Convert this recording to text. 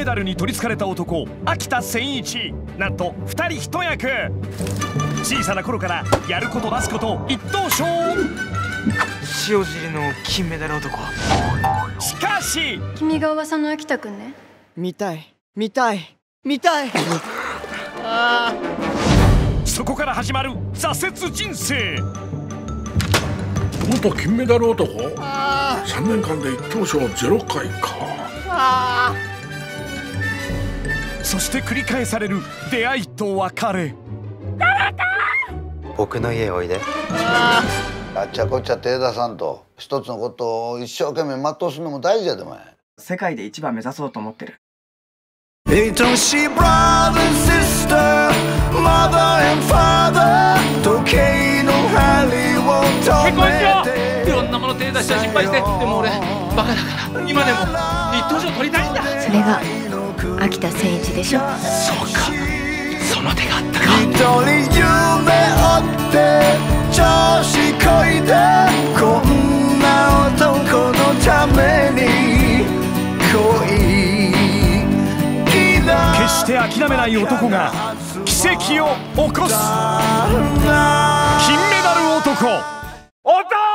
メダルに取りつかれた男秋田千一。なんと2人一役。小さな頃からやることなすこと一等賞塩尻の金メダル男。しかし君が噂の秋田くんね。見たい。見たい。見たい。そこから始まる挫折人生。元金メダル男？3年間で一等賞0回かそして繰り返される出会いと別れ。僕の家おいで。あっちゃこっちゃ手出さんと。一つのことを一生懸命全うするのも大事やでお前。世界で一番目指そうと思ってる。愛しい brother sister mother and father 時計の針を止めていろんなもの手出して失敗してでも俺バカだから。今でも一等賞取りたいんだ。それが秋田誠一でしょ？そうか。その手があったか。一人夢追って調子こいでこんな男のために恋。決して諦めない男が奇跡を起こす。金メダル男。男